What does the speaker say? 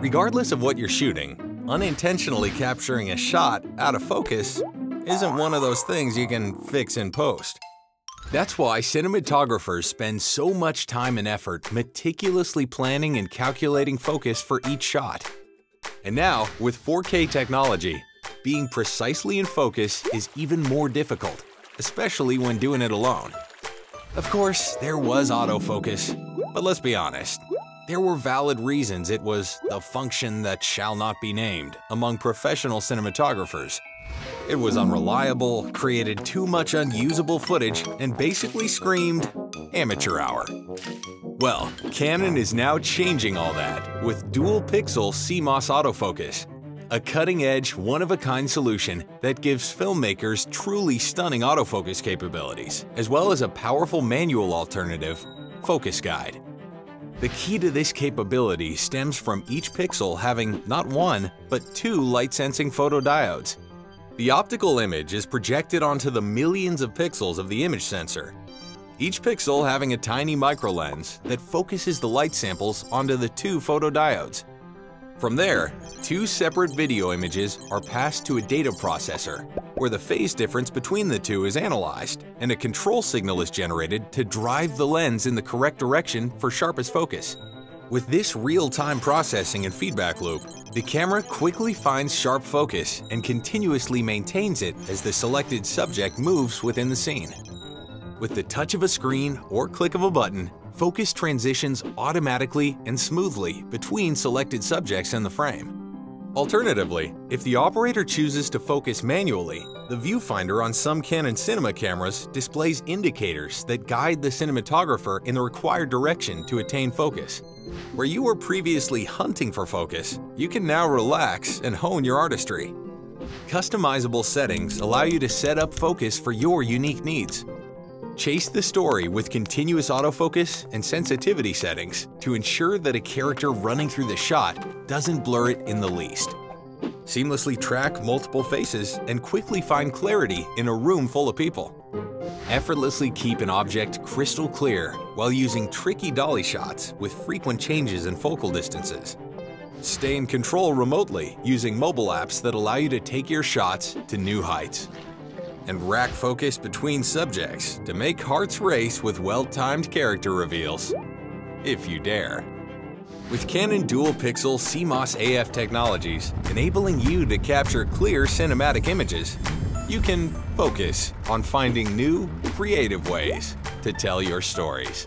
Regardless of what you're shooting, unintentionally capturing a shot out of focus isn't one of those things you can fix in post. That's why cinematographers spend so much time and effort meticulously planning and calculating focus for each shot. And now, with 4K technology, being precisely in focus is even more difficult, especially when doing it alone. Of course, there was autofocus, but let's be honest, there were valid reasons it was the function that shall not be named among professional cinematographers. It was unreliable, created too much unusable footage, and basically screamed, amateur hour. Well, Canon is now changing all that with dual pixel CMOS autofocus, a cutting-edge, one-of-a-kind solution that gives filmmakers truly stunning autofocus capabilities, as well as a powerful manual alternative, Focus Guide. The key to this capability stems from each pixel having not one, but two light-sensing photodiodes. The optical image is projected onto the millions of pixels of the image sensor, each pixel having a tiny microlens that focuses the light samples onto the two photodiodes. From there, two separate video images are passed to a data processor, where the phase difference between the two is analyzed, and a control signal is generated to drive the lens in the correct direction for sharpest focus. With this real-time processing and feedback loop, the camera quickly finds sharp focus and continuously maintains it as the selected subject moves within the scene. With the touch of a screen or click of a button, focus transitions automatically and smoothly between selected subjects in the frame. Alternatively, if the operator chooses to focus manually, the viewfinder on some Canon cinema cameras displays indicators that guide the cinematographer in the required direction to attain focus. Where you were previously hunting for focus, you can now relax and hone your artistry. Customizable settings allow you to set up focus for your unique needs, Chase the story with continuous autofocus and sensitivity settings to ensure that a character running through the shot doesn't blur it in the least. Seamlessly track multiple faces and quickly find clarity in a room full of people. Effortlessly keep an object crystal clear while using tricky dolly shots with frequent changes in focal distances. Stay in control remotely using mobile apps that allow you to take your shots to new heights and rack focus between subjects to make hearts race with well-timed character reveals. If you dare. With Canon Dual Pixel CMOS AF technologies enabling you to capture clear cinematic images, you can focus on finding new, creative ways to tell your stories.